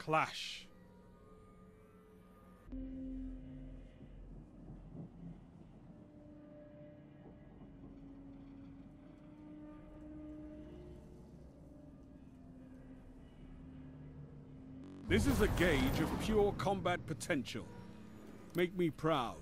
clash. This is a gauge of pure combat potential. Make me proud.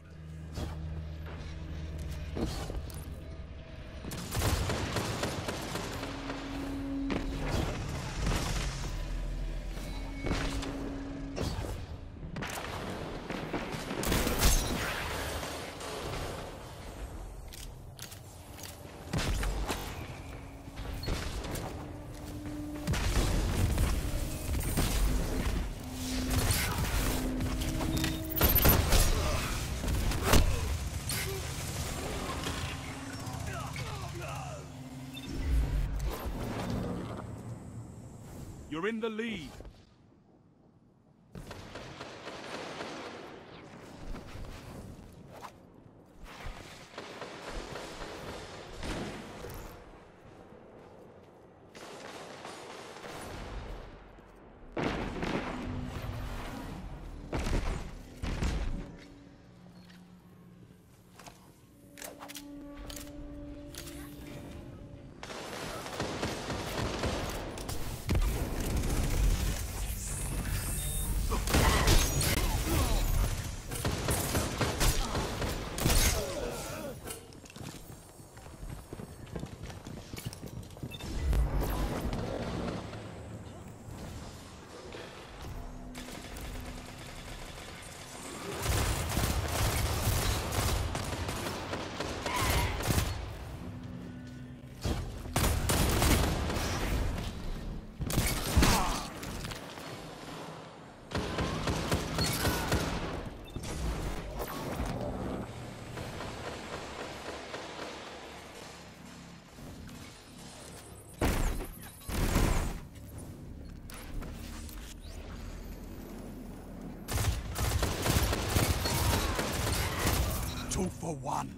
You're in the lead. For one.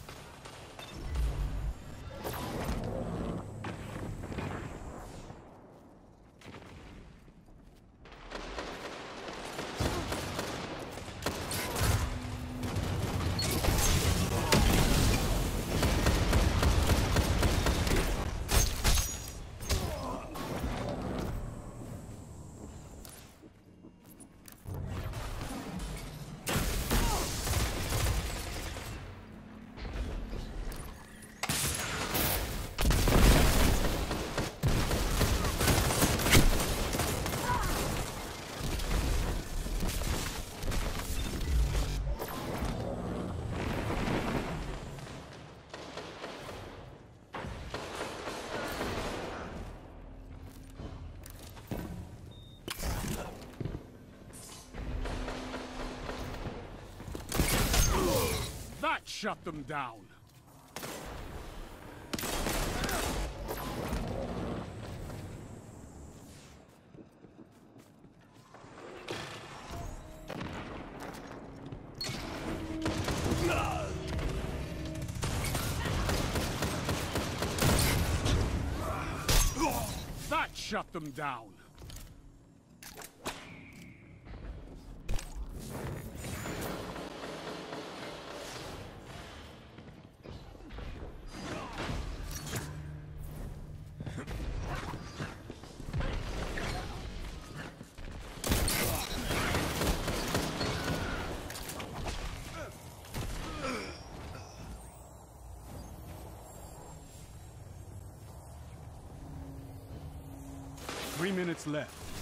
Shut them down. That shut them down. Three minutes left.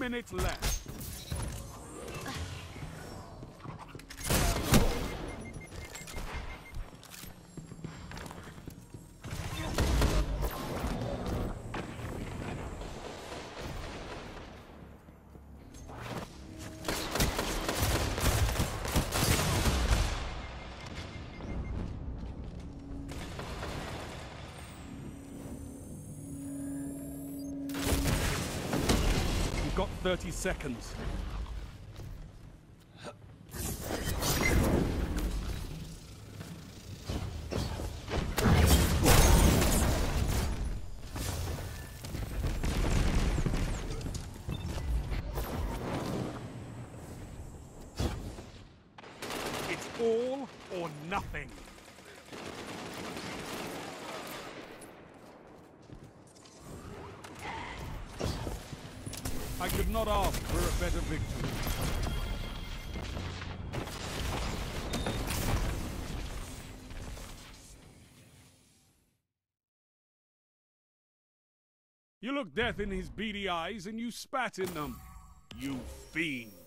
One minute left. 30 seconds. Not ask for a better victory. You looked death in his beady eyes and you spat in them. You fiend.